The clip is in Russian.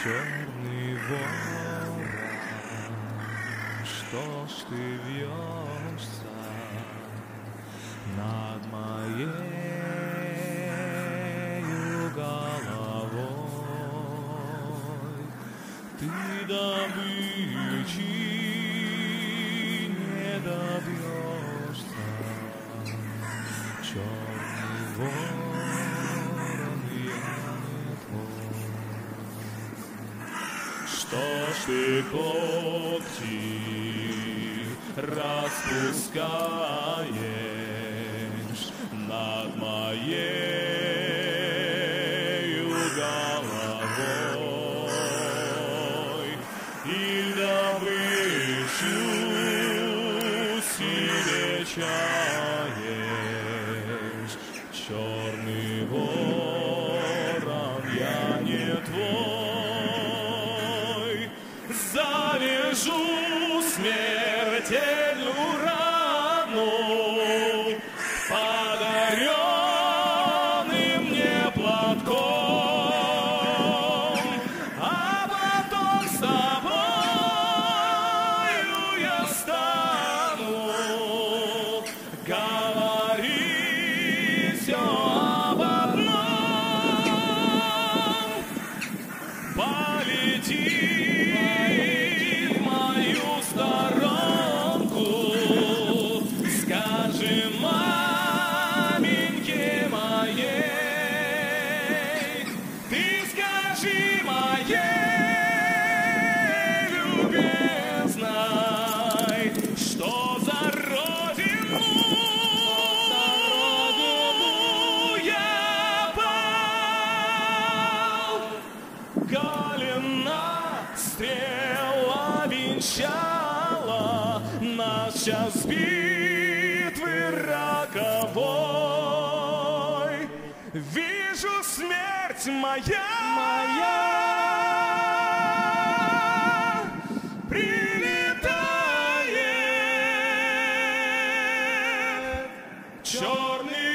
Черный ворон, что ж ты вьешься над моею головой? Ты добычи не добьешься, черный ворон, Что ж ты когти распускаешь над моею головой? И добычу себе чаешь, черный ворон, смертельную рану подаренным мне платком, а потом с тобою я стану венчала нас час битвы роковой. Вижу смерть моя, моя прилетает. Черный